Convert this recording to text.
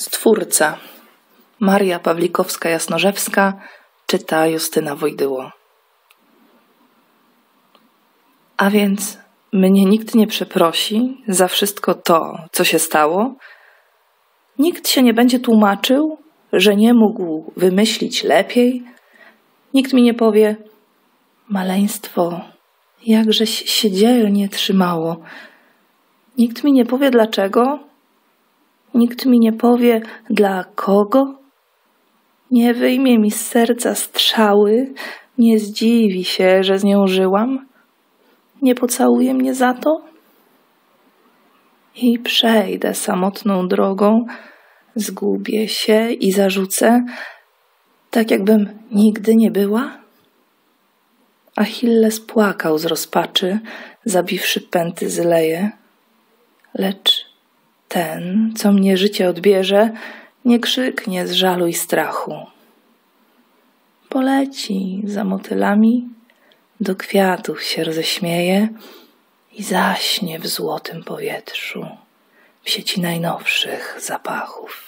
Stwórca Maria Pawlikowska-Jasnorzewska czyta Justyna Wojdyło. A więc mnie nikt nie przeprosi za wszystko to, co się stało. Nikt się nie będzie tłumaczył, że nie mógł wymyślić lepiej. Nikt mi nie powie, maleństwo, jakżeś się dzielnie trzymało. Nikt mi nie powie dlaczego. Nikt mi nie powie dla kogo. Nie wyjmie mi z serca strzały, nie zdziwi się, że z nią żyłam nie pocałuje mnie za to? I przejdę samotną drogą, zgubię się i zarzucę, tak jakbym nigdy nie była? Achilles płakał z rozpaczy, zabiwszy pęty z leje. Lecz ten, co mnie życie odbierze, nie krzyknie z żalu i strachu. Poleci za motylami do kwiatów się roześmieje i zaśnie w złotym powietrzu w sieci najnowszych zapachów.